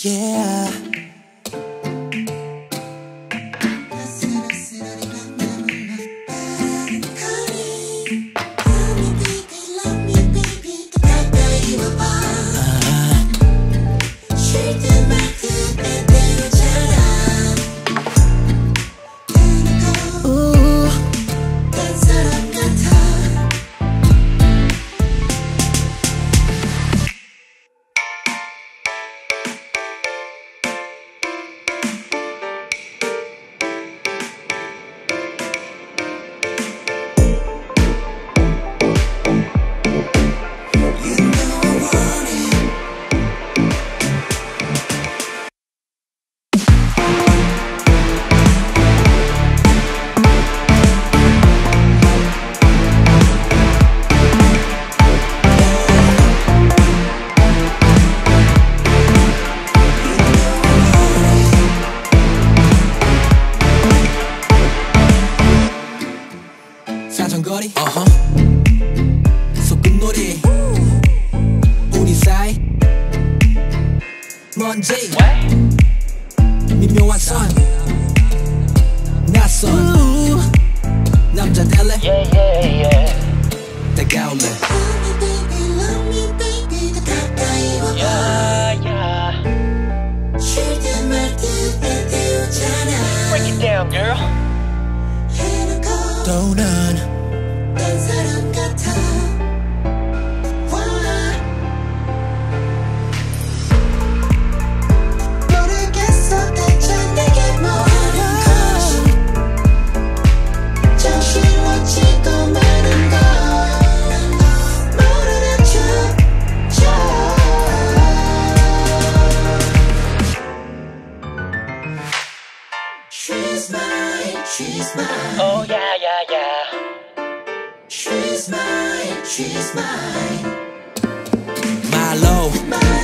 Yeah. 머리 어허 소꿉놀이 우리 사이 먼지 미묘한 선 낯선 남자 될래 다가올래 Break it down, girl. Don't run. She's mine, she's mine. Oh, yeah, yeah, yeah. She's mine, she's mine. My low. My